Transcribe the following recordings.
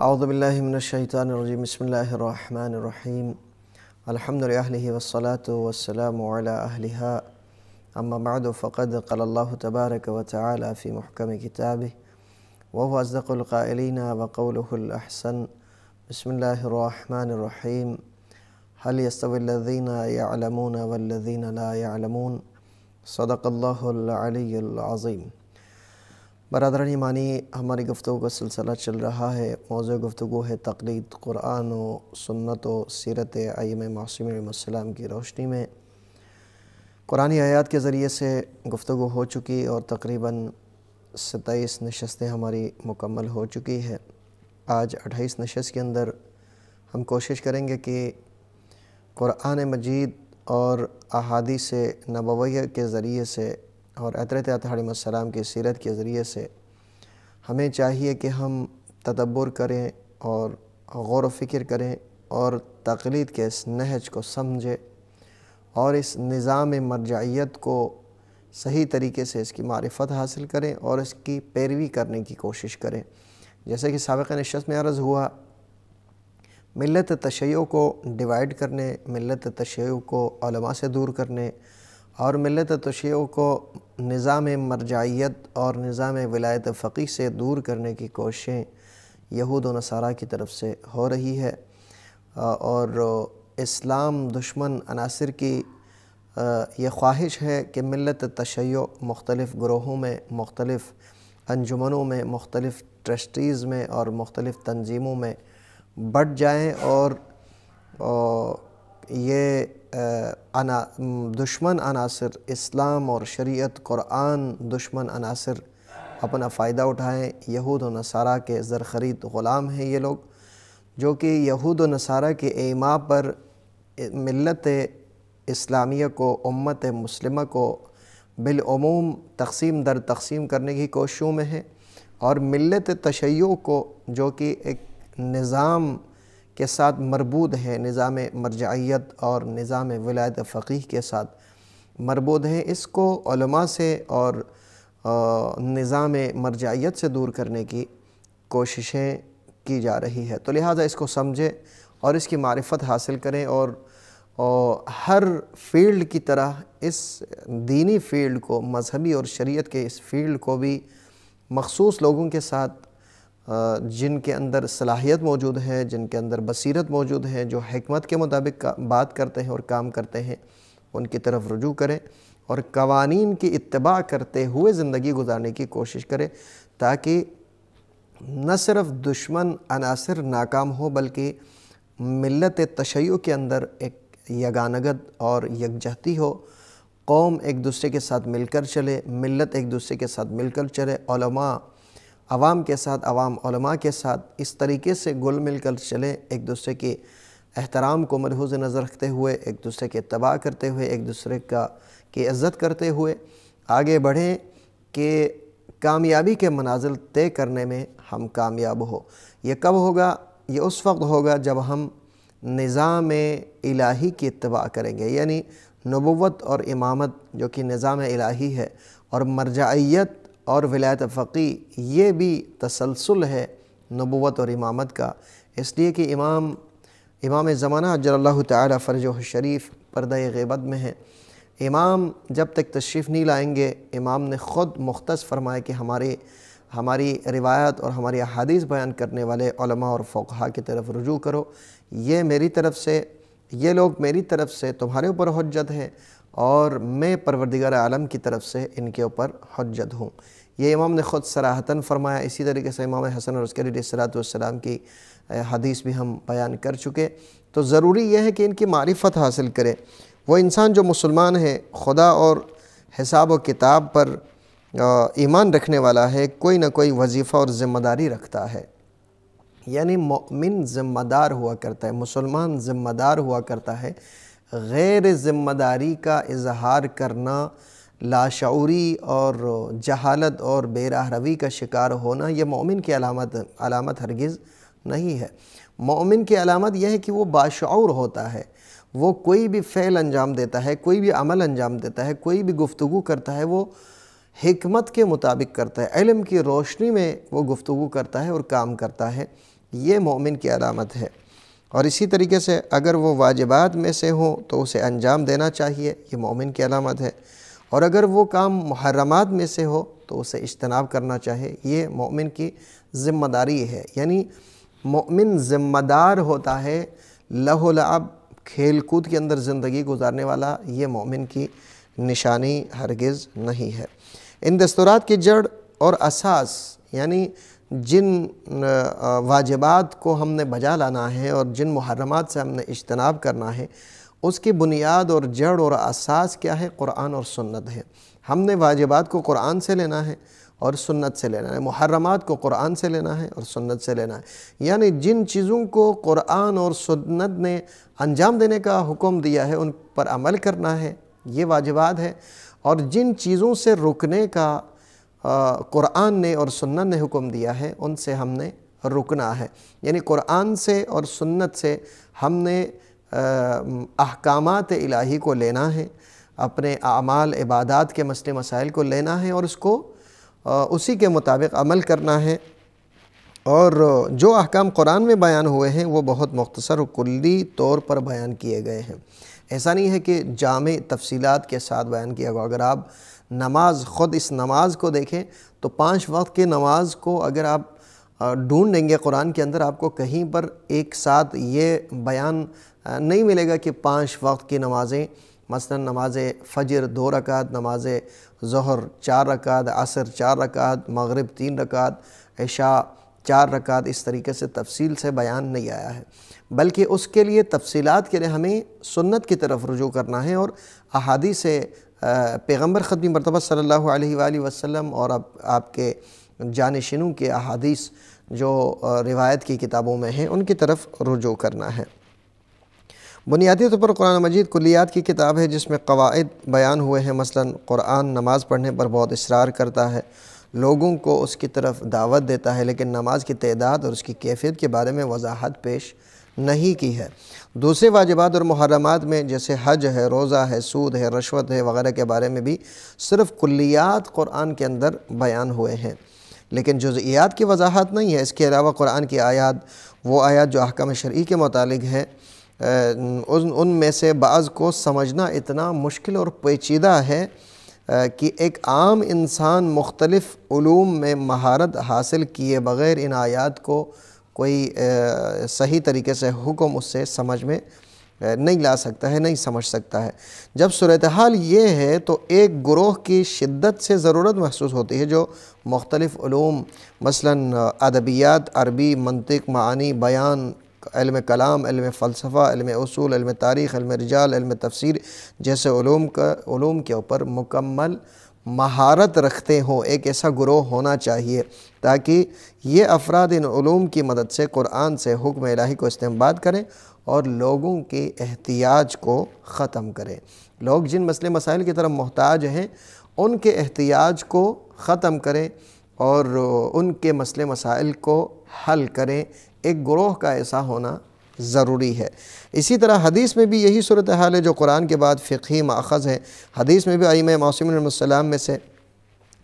أعوذ بالله من الشيطان الرجيم. بسم الله الرحمن الرحيم. الحمد لله والصلاة والسلام على أهلها. أما بعد فقد قال الله تبارك وتعالى في محكم كتابه وهو أصدق القائلين وقوله الأحسن. بسم الله الرحمن الرحيم. هل يستوي الذين يعلمون والذين لا يعلمون؟ صدق الله العلي العظيم. برادران ایمانی، ہماری گفتگو کا سلسلہ چل رہا ہے۔ موضوع گفتگو ہے تقلید، قرآن و سنت و سیرت ایم معصوم علیہ السلام کی روشنی میں۔ قرآن آیات کے ذریعے سے گفتگو ہو چکی اور تقریباً ستائیس نشستیں ہماری مکمل ہو چکی ہے۔ آج اٹھائیس نشست کے اندر ہم کوشش کریں گے کہ قرآن مجید اور احادیث نبویہ کے ذریعے سے اور عطرت علیہ السلام کی سیرت کے ذریعے سے ہمیں چاہیے کہ ہم تدبر کریں اور غور و فکر کریں اور تقلید کے اس نہج کو سمجھیں اور اس نظام مرجعیت کو صحیح طریقے سے اس کی معرفت حاصل کریں اور اس کی پیروی کرنے کی کوشش کریں۔ جیسے کہ سابق نشست میں عرض ہوا، ملت تشیع کو ڈیوائیڈ کرنے، ملت تشیع کو علماء سے دور کرنے اور ملت تشیع کو نظام مرجعیت اور نظام ولایت فقی سے دور کرنے کی کوششیں یہود و نصارہ کی طرف سے ہو رہی ہے۔ اور اسلام دشمن عناصر کی یہ خواہش ہے کہ ملت تشیع مختلف گروہوں میں، مختلف انجمنوں میں، مختلف ٹرسٹیز میں اور مختلف تنظیموں میں بٹ جائیں اور یہ دشمن عناصر اسلام اور شریعت، قرآن، دشمن عناصر اپنا فائدہ اٹھائیں۔ یہود و نصارہ کے زرخرید غلام ہیں یہ لوگ، جو کہ یہود و نصارہ کے ایما پر ملت اسلامیہ کو، امت مسلمہ کو بالعموم تقسیم در تقسیم کرنے کی کوششوں میں ہیں۔ اور ملت تشیع کو، جو کہ ایک نظام کے ساتھ مربوط ہے نظام مرجعیت اور نظام ولایت فقیح کے ساتھ مربوط ہے اس کو علماء سے اور نظام مرجعیت سے دور کرنے کی کوششیں کی جا رہی ہے تو لہٰذا اس کو سمجھیں اور اس کی معرفت حاصل کریں اور ہر فیلڈ کی طرح اس دینی فیلڈ کو، مذہبی اور شریعت کے اس فیلڈ کو بھی مخصوص لوگوں کے ساتھ جن کے اندر صلاحیت موجود ہے، جن کے اندر بصیرت موجود ہے، جو حکمت کے مطابق بات کرتے ہیں اور کام کرتے ہیں، ان کی طرف رجوع کریں اور قوانین کی اتباع کرتے ہوئے زندگی گزارنے کی کوشش کریں تاکہ نہ صرف دشمن عناصر ناکام ہو بلکہ ملت تشیع کے اندر ایک یگانگت اور یکجہتی ہو۔ قوم ایک دوسرے کے ساتھ مل کر چلے، ملت ایک دوسرے کے ساتھ مل کر چلے، علماء عوام کے ساتھ، عوام علماء کے ساتھ اس طریقے سے گل مل کر چلیں ایک دوسرے کے احترام کو مرحوظ نظر رکھتے ہوئے، ایک دوسرے کے اتباع کرتے ہوئے، ایک دوسرے کا، کی عزت کرتے ہوئے آگے بڑھیں کہ کامیابی کے منازل طے کرنے میں ہم کامیاب ہو۔ یہ کب ہوگا؟ یہ اس وقت ہوگا جب ہم نظام الہی کی اتباع کریں گے۔ یعنی نبوت اور امامت جو کہ نظام الہی ہے اور مرجعیت اور ولایت فقی یہ بھی تسلسل ہے نبوت اور امامت کا۔ اس لیے کہ امام امام زمانہ اجر اللہ تعالی فرج و شریف پردہ غیبت میں ہے امام جب تک تشریف نہیں لائیں گے، امام نے خود مختص فرمایا کہ ہمارے، ہماری روایت اور ہماری احادیث بیان کرنے والے علماء اور فقہا کی طرف رجوع کرو۔ یہ میری طرف سے، یہ لوگ میری طرف سے تمہارے اوپر حجت ہے اور میں پروردگار عالم کی طرف سے ان کے اوپر حجت ہوں۔ یہ امام نے خود سراحتاً فرمایا، اسی طریقے سے امام حسن اور علیہ السلاۃ والسلام کی حدیث بھی ہم بیان کر چکے۔ تو ضروری یہ ہے کہ ان کی معرفت حاصل کرے۔ وہ انسان جو مسلمان ہے، خدا اور حساب و کتاب پر ایمان رکھنے والا ہے، کوئی نہ کوئی وظیفہ اور ذمہ داری رکھتا ہے۔ یعنی مؤمن ذمہ دار ہوا کرتا ہے، مسلمان ذمہ دار ہوا کرتا ہے۔ غیر ذمہ داری کا اظہار کرنا، لاشعوری اور جہالت اور بے راہ روی کا شکار ہونا، یہ مومن کی علامت علامت ہرگز نہیں ہے۔ مومن کی علامت یہ ہے کہ وہ باشعور ہوتا ہے۔ وہ کوئی بھی فعل انجام دیتا ہے، کوئی بھی عمل انجام دیتا ہے، کوئی بھی گفتگو کرتا ہے، وہ حکمت کے مطابق کرتا ہے۔ علم کی روشنی میں وہ گفتگو کرتا ہے اور کام کرتا ہے۔ یہ مومن کی علامت ہے۔ اور اسی طریقے سے اگر وہ واجبات میں سے ہوں تو اسے انجام دینا چاہیے، یہ مومن کی علامت ہے۔ اور اگر وہ کام محرمات میں سے ہو تو اسے اجتناب کرنا چاہے یہ مومن کی ذمہ داری ہے۔ یعنی مومن ذمہ دار ہوتا ہے لہو لعب کھیل کود کے اندر زندگی گزارنے والا، یہ مومن کی نشانی ہرگز نہیں ہے۔ ان دستورات کی جڑ اور اساس یعنی جن واجبات کو ہم نے بجا لانا ہے اور جن محرمات سے ہم نے اجتناب کرنا ہے، اس کی بنیاد اور جڑ اور اساس کیا ہے؟ قرآن اور سنت ہے۔ ہم نے واجبات کو قرآن سے لینا ہے اور سنت سے لینا ہے۔ محرمات کو قرآن سے لینا ہے اور سنت سے لینا ہے۔ یعنی جن چیزوں کو قرآن اور سنت نے انجام دینے کا حکم دیا ہے، ان پر عمل کرنا ہے، یہ واجبات ہے اور جن چیزوں سے رکنے کا قرآن نے اور سنت نے حکم دیا ہے، ان سے ہم نے رکنا ہے۔ یعنی قرآن سے اور سنت سے ہم نے احکامات الہی کو لینا ہے، اپنے اعمال، عبادات کے مسئلے، مسائل کو لینا ہے اور اس کو اسی کے مطابق عمل کرنا ہے۔ اور جو احکام قرآن میں بیان ہوئے ہیں، وہ بہت مختصر و کلی طور پر بیان کیے گئے ہیں۔ ایسا نہیں ہے کہ جامع تفصیلات کے ساتھ بیان کیا گیا۔ اگر آپ نماز، خود اس نماز کو دیکھیں تو پانچ وقت کی نماز کو اگر آپ ڈھونڈیں گے قرآن کے اندر، آپ کو کہیں پر ایک ساتھ یہ بیان نہیں ملے گا کہ پانچ وقت کی نمازیں، مثلا نماز فجر دو رکعت، نماز ظہر چار رکعت، عصر چار رکعت، مغرب تین رکعت، عشاء چار رکعت، اس طریقے سے تفصیل سے بیان نہیں آیا ہے۔ بلکہ اس کے لیے تفصیلات کے لیے ہمیں سنت کی طرف رجوع کرنا ہے اور احادیث سے پیغمبر ختمی مرتبہ صلی اللہ علیہ وآلہ وسلم اور اب آپ کے جانشینوں کے احادیث جو روایت کی کتابوں میں ہیں، ان کی طرف رجوع کرنا ہے۔ بنیادی طور پر قرآن مجید کلیات کی کتاب ہے، جس میں قواعد بیان ہوئے ہیں۔ مثلا قرآن نماز پڑھنے پر بہت اصرار کرتا ہے، لوگوں کو اس کی طرف دعوت دیتا ہے، لیکن نماز کی تعداد اور اس کی کیفیت کے بارے میں وضاحت پیش نہیں کی ہے۔ دوسرے واجبات اور محرمات میں جیسے حج ہے، روزہ ہے، سود ہے، رشوت ہے وغیرہ کے بارے میں بھی صرف کلیات قرآن کے اندر بیان ہوئے ہیں۔ لیکن جزئیات کی وضاحت نہیں ہے۔ اس کے علاوہ قرآن کی آیات، وہ آیات جو احکام شرعی کے متعلق ہے ان میں سے بعض کو سمجھنا اتنا مشکل اور پیچیدہ ہے کہ ایک عام انسان مختلف علوم میں مہارت حاصل کیے بغیر ان آیات کو کوئی صحیح طریقے سے حکم اس سے سمجھ میں نہیں لا سکتا ہے، نہیں سمجھ سکتا ہے۔ جب صورتحال یہ ہے تو ایک گروہ کی شدت سے ضرورت محسوس ہوتی ہے، جو مختلف علوم، مثلا ادبیات، عربی، منطق، معانی، بیان، علم کلام، علم فلسفہ، علم اصول، علم تاریخ، علم رجال، علم تفسیر جیسے علوم کا، علوم کے اوپر مکمل مہارت رکھتے ہوں، ایک ایسا گروہ ہونا چاہیے تاکہ یہ افراد ان علوم کی مدد سے قرآن سے حکم الہی کو استعمال کریں اور لوگوں کے احتیاج کو ختم کریں۔ لوگ جن مسئلے مسائل کی طرف محتاج ہیں، ان کے احتیاج کو ختم کریں اور ان کے مسئلے مسائل کو حل کریں۔ ایک گروہ کا ایسا ہونا ضروری ہے۔ اسی طرح حدیث میں بھی یہی صورتحال ہے جو قرآن کے بعد فقہی ماخذ ہے۔ حدیث میں بھی آئیم معصوم علیہ السلام میں سے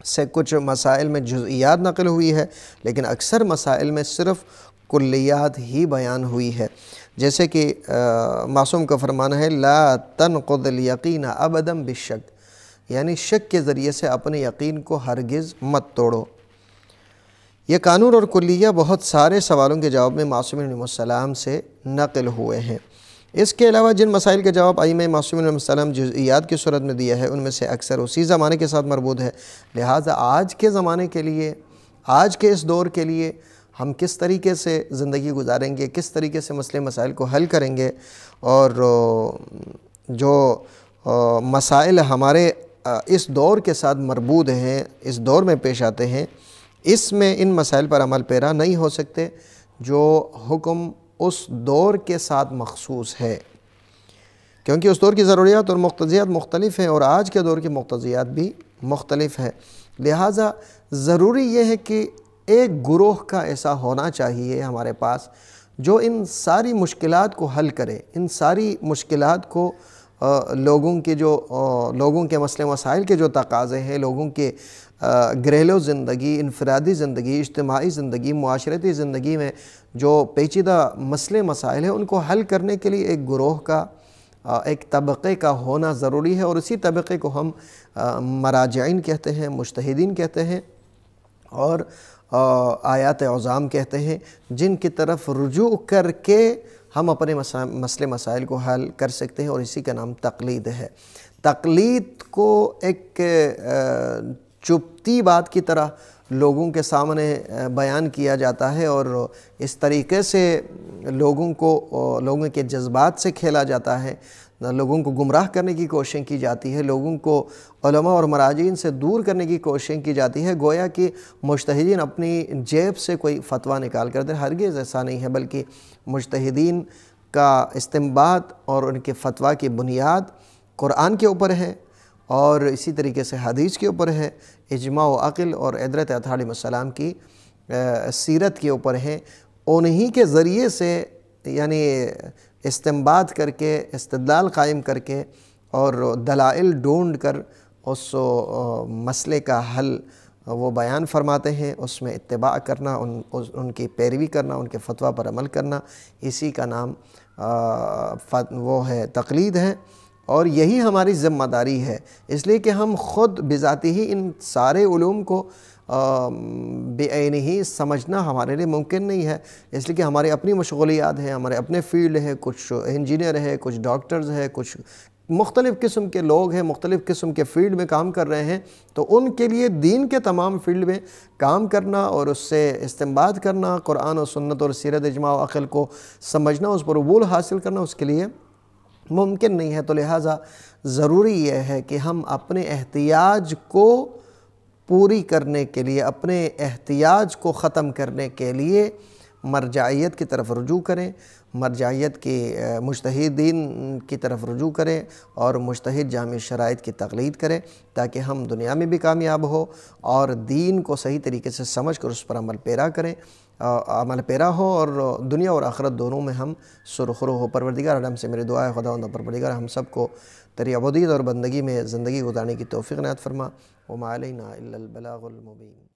سے کچھ مسائل میں جزئیات نقل ہوئی ہے، لیکن اکثر مسائل میں صرف کلیات ہی بیان ہوئی ہے۔ جیسے کہ معصوم کا فرمانا ہے، لا تنقض الیقین ابدم بالشک یعنی شک کے ذریعے سے اپنے یقین کو ہرگز مت توڑو۔ یہ قانون اور کلیہ بہت سارے سوالوں کے جواب میں معصوم علیہ السلام سے نقل ہوئے ہیں۔ اس کے علاوہ جن مسائل کے جواب آئیم معصوم علیہ السلام جزئیات کی صورت میں دیا ہے، ان میں سے اکثر اسی زمانے کے ساتھ مربوط ہے۔ لہٰذا آج کے زمانے کے لیے، آج کے اس دور کے لیے ہم کس طریقے سے زندگی گزاریں گے، کس طریقے سے مسئلے مسائل کو حل کریں گے اور جو مسائل ہمارے اس دور کے ساتھ مربوط ہیں، اس دور میں پیش آتے ہیں اس میں ان مسائل پر عمل پیرا نہیں ہو سکتے جو حکم اس دور کے ساتھ مخصوص ہے۔ کیونکہ اس دور کی ضروریات اور مقتضیات مختلف ہیں اور آج کے دور کی مقتضیات بھی مختلف ہے لہٰذا ضروری یہ ہے کہ ایک گروہ کا ایسا ہونا چاہیے ہمارے پاس جو ان ساری مشکلات کو حل کرے، ان ساری مشکلات کو لوگوں کے جو لوگوں کے مسئلے، مسائل کے جو تقاضے ہیں، لوگوں کے گھریلو زندگی، انفرادی زندگی، اجتماعی زندگی، معاشرتی زندگی میں جو پیچیدہ مسئلے، مسائل ہیں، ان کو حل کرنے کے لیے ایک گروہ کا ایک طبقے کا ہونا ضروری ہے اور اسی طبقے کو ہم مراجعین کہتے ہیں مشتہدین کہتے ہیں اور آیات عظام کہتے ہیں، جن کی طرف رجوع کر کے ہم اپنے مسئلے، مسائل کو حل کر سکتے ہیں اور اسی کا نام تقلید ہے۔ تقلید کو ایک چپتی بات کی طرح لوگوں کے سامنے بیان کیا جاتا ہے اور اس طریقے سے لوگوں کو لوگوں کے جذبات سے کھیلا جاتا ہے۔ لوگوں کو گمراہ کرنے کی کوشش کی جاتی ہے لوگوں کو علماء اور مراجعین سے دور کرنے کی کوشش کی جاتی ہے گویا کہ مشتہدین اپنی جیب سے کوئی فتویٰ نکال کر دیں، ہرگز ایسا نہیں ہے، بلکہ مشتہدین کا استمباد اور ان کے فتویٰ کی بنیاد قرآن کے اوپر ہے۔ اور اسی طریقے سے حدیث کے اوپر ہے، اجماع و عقل اور عدرت علیہ السلام کی سیرت کے اوپر ہیں انہی کے ذریعے سے یعنی استمباد کر کے، استدلال قائم کر کے اور دلائل ڈھونڈ کر اس مسئلے کا حل وہ بیان فرماتے ہیں۔ اس میں اتباع کرنا، ان ان کی پیروی کرنا، ان کے فتویٰ پر عمل کرنا، اسی کا نام وہ ہے تقلید ہے۔ اور یہی ہماری ذمہ داری ہے۔ اس لیے کہ ہم خود بذاتی ہی ان سارے علوم کو بے ہی سمجھنا ہمارے لیے ممکن نہیں ہے۔ اس لیے کہ ہماری اپنی مشغولیات ہیں، ہمارے اپنے فیلڈ ہے کچھ انجینئر ہے کچھ ڈاکٹرز ہے کچھ مختلف قسم کے لوگ ہیں، مختلف قسم کے فیلڈ میں کام کر رہے ہیں۔ تو ان کے لیے دین کے تمام فیلڈ میں کام کرنا اور اس سے استعمال کرنا، قرآن و سنت اور سیرت اجماع و عقل کو سمجھنا، اس پر عبول حاصل کرنا، اس کے لیے ممکن نہیں ہے تو لہٰذا ضروری یہ ہے کہ ہم اپنے احتیاج کو پوری کرنے کے لیے، اپنے احتیاج کو ختم کرنے کے لیے مرجعیت کی طرف رجوع کریں، مرجعیت کی مجتہدین کی طرف رجوع کریں اور مجتہد جامع شرائط کی تقلید کریں تاکہ ہم دنیا میں بھی کامیاب ہو اور دین کو صحیح طریقے سے سمجھ کر اس پر عمل پیرا کریں۔ عمل پیرا ہو اور دنیا اور آخرت دونوں میں ہم سرخرو ہو۔ پروردگار ہم سے میرے دعا ہے، خدا اندہ پروردگار، ہم سب کو تری عبودیت اور بندگی میں زندگی گزارنے کی توفیق نعت فرما۔ وما علینا الا البلاغ المبین۔